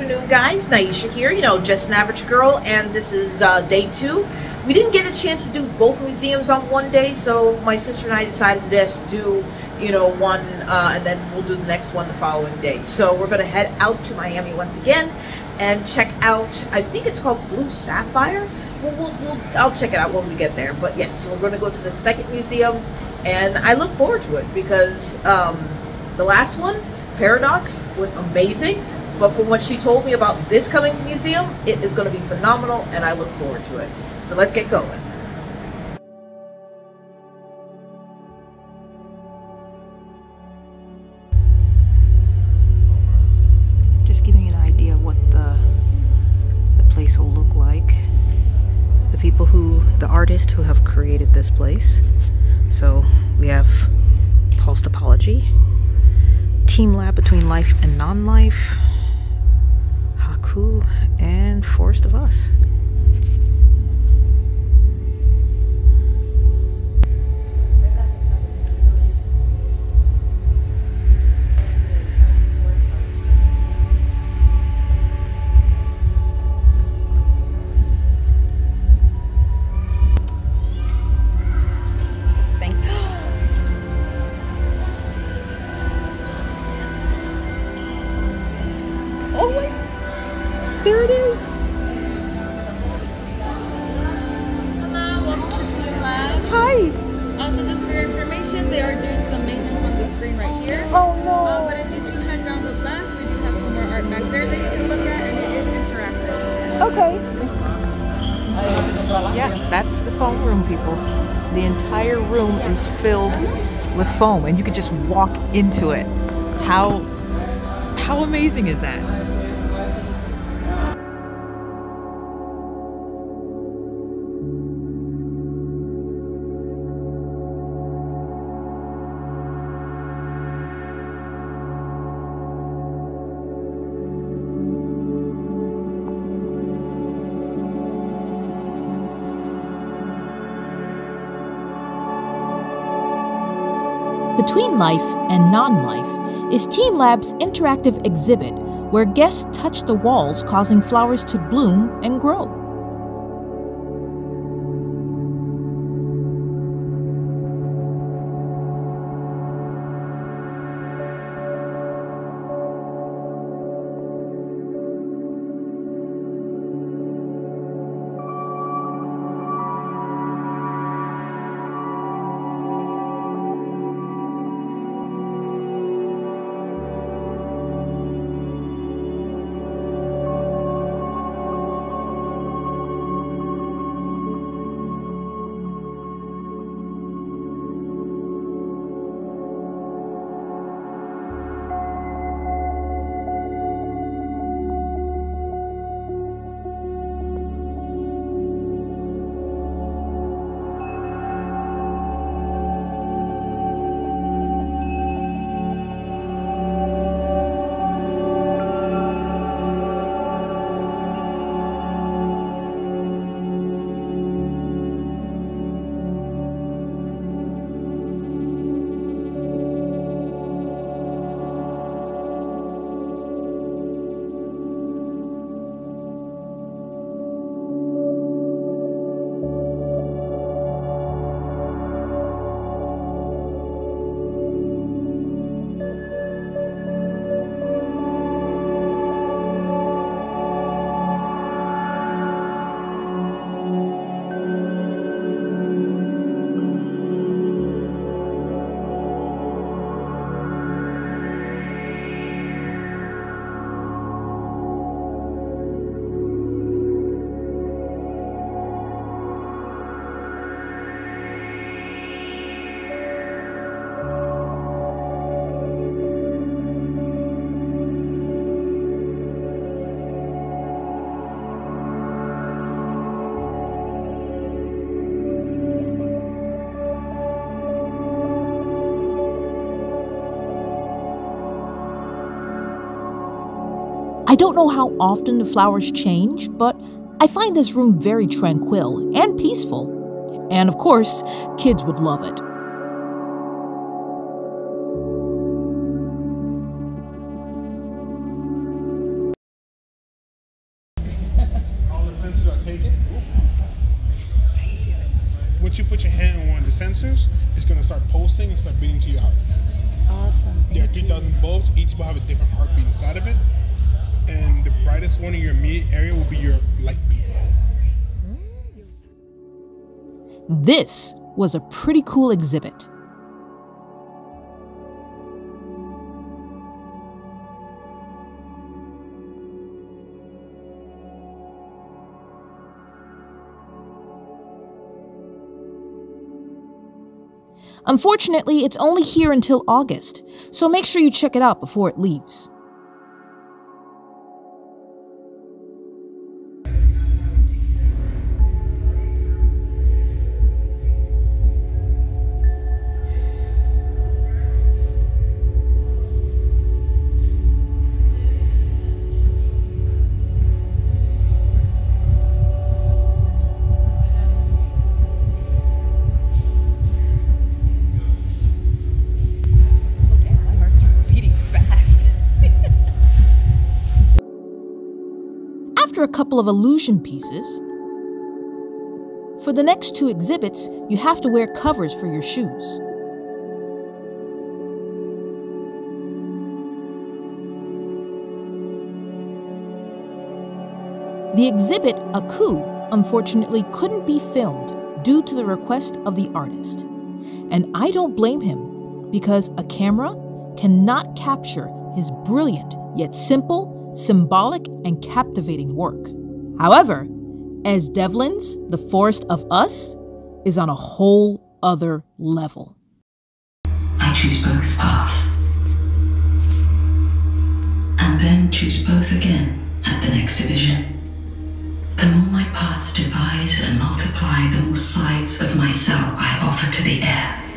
afternoon, guys. Naisha here, you know, just an average girl, and this is uh, day two. We didn't get a chance to do both museums on one day, so my sister and I decided to just do, you know, one, uh, and then we'll do the next one the following day. So we're going to head out to Miami once again and check out, I think it's called Blue Sapphire. We'll, we'll, we'll, I'll check it out when we get there. But yes, we're going to go to the second museum, and I look forward to it because um, the last one, Paradox, was amazing but from what she told me about this coming museum, it is going to be phenomenal and I look forward to it. So let's get going. Just giving you an idea of what the, the place will look like. The people who, the artists who have created this place. So we have Pulse Topology, Team Lab between life and non-life, AKHU, and Forest of Us. Yeah, that's the foam room, people. The entire room is filled with foam, and you could just walk into it. How how amazing is that? Between Life and Non Life is Team Lab's interactive exhibit where guests touch the walls, causing flowers to bloom and grow. I don't know how often the flowers change, but I find this room very tranquil and peaceful. And of course, kids would love it. Once you put your hand on one of the sensors, it's going to start pulsing and start beating to your heart. Awesome. There are 3,000 bulbs. Each will have a different heartbeat inside of it. Brightest one in your mid area will be your light beam. This was a pretty cool exhibit. Unfortunately, it's only here until August, so make sure you check it out before it leaves. After a couple of illusion pieces, for the next two exhibits, you have to wear covers for your shoes. The exhibit, AKHU, unfortunately couldn't be filmed due to the request of the artist. And I don't blame him because a camera cannot capture his brilliant yet simple, symbolic, and captivating work. However, Es Devlin's The Forest of Us is on a whole other level. I choose both paths. And then choose both again at the next division. The more my paths divide and multiply, the more sides of myself I offer to the air.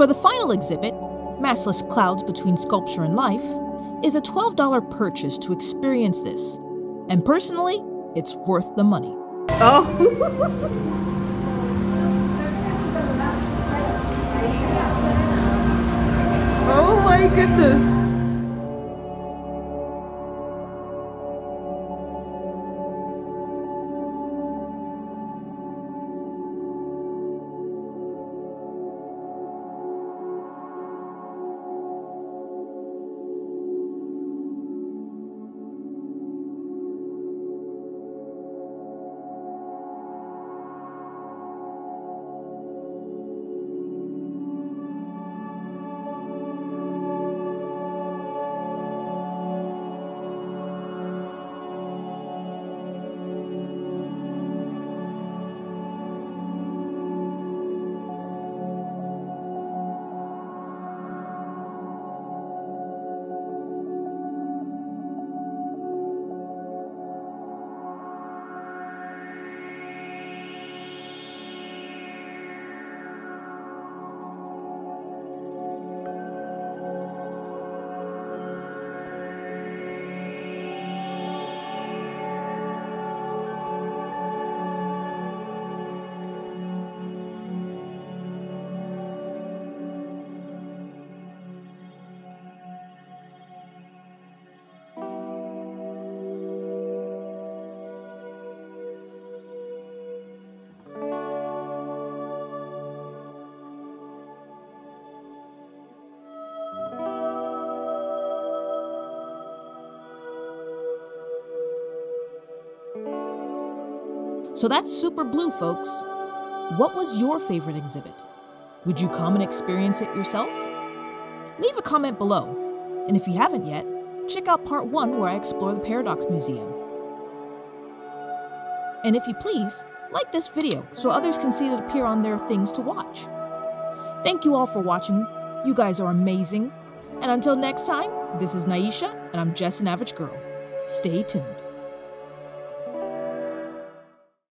For the final exhibit, Massless Clouds Between Sculpture and Life, is a $12 purchase to experience this. And personally, it's worth the money. Oh Oh my goodness. So that's super blue, folks. What was your favorite exhibit? Would you come and experience it yourself? Leave a comment below. And if you haven't yet, check out part one where I explore the Paradox Museum. And if you please, like this video so others can see it appear on their things to watch. Thank you all for watching. You guys are amazing. And until next time, this is Naisha, and I'm just an average girl. Stay tuned.